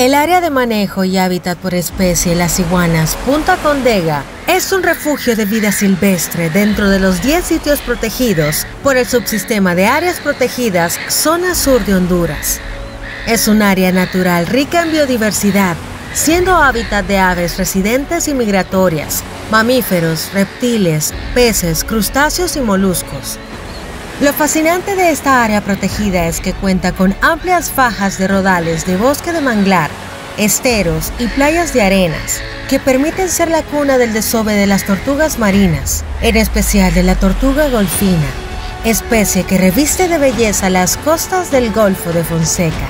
El área de manejo y hábitat por especie Las Iguanas Punta Condega es un refugio de vida silvestre dentro de los 10 sitios protegidos por el subsistema de áreas protegidas Zona Sur de Honduras. Es un área natural rica en biodiversidad, siendo hábitat de aves residentes y migratorias, mamíferos, reptiles, peces, crustáceos y moluscos. Lo fascinante de esta área protegida es que cuenta con amplias fajas de rodales de bosque de manglar, esteros y playas de arenas que permiten ser la cuna del desove de las tortugas marinas, en especial de la tortuga golfina, especie que reviste de belleza las costas del Golfo de Fonseca.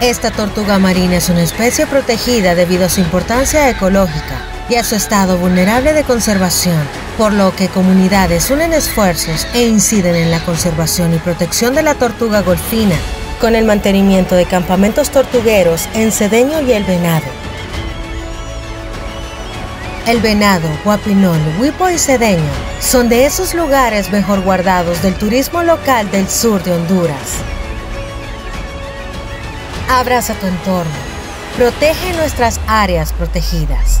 Esta tortuga marina es una especie protegida debido a su importancia ecológica y a su estado vulnerable de conservación, por lo que comunidades unen esfuerzos e inciden en la conservación y protección de la tortuga golfina, con el mantenimiento de campamentos tortugueros en Cedeño y El Venado. El Venado, Guapinol, Huipo y Cedeño son de esos lugares mejor guardados del turismo local del sur de Honduras. Abraza tu entorno. Protege nuestras áreas protegidas.